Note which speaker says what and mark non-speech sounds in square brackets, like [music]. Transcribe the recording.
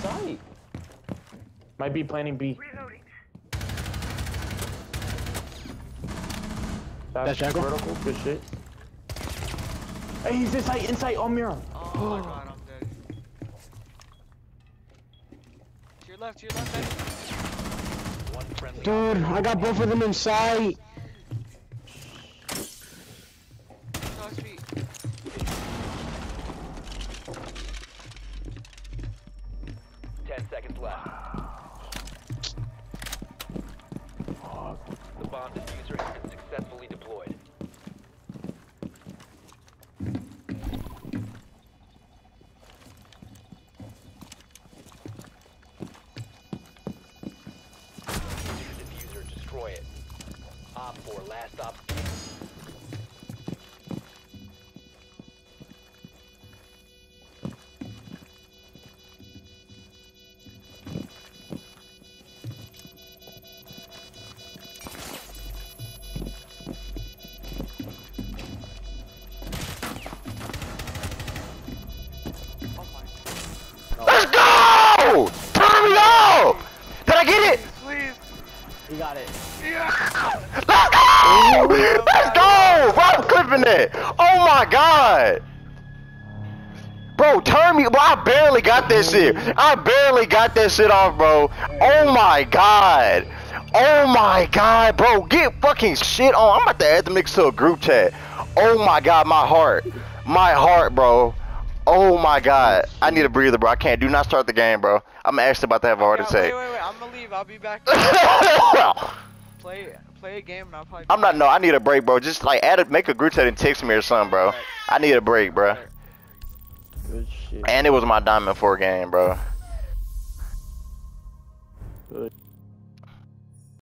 Speaker 1: sight. Might be planning B.
Speaker 2: That's Jackal?
Speaker 1: vertical. Good shit. Hey, he's inside, inside on mirror.
Speaker 3: Oh my oh. god, I'm dead. To your left, to your left, Eddie.
Speaker 4: One friendly.
Speaker 2: Dude, I got both of them inside.
Speaker 4: Left. The bomb defuser has been successfully deployed. Op 4, last op.
Speaker 5: Turn me off! Did I get it?
Speaker 3: Please.
Speaker 1: He got it.
Speaker 5: Let's go! Let's go! Bro, I'm clipping it. Oh my god. Bro, turn me. Bro, I barely got that shit. I barely got that shit off, bro. Oh my god. Oh my god, bro. Get fucking shit on. I'm about to add the mix to a group chat. Oh my god, my heart. My heart, bro. Oh my god. I need a breather, bro. I can't. Do not start the game, bro. I'm actually about to have a heart attack.
Speaker 3: Wait, wait, wait. I'm gonna leave. I'll be back. [laughs] play, play a game and I'll probably.
Speaker 5: I'm not. No, I need a break, bro. Just like add a, make a group chat and text me or something, bro. I need a break, bro.
Speaker 1: Good shit.
Speaker 5: And it was my Diamond 4 game, bro.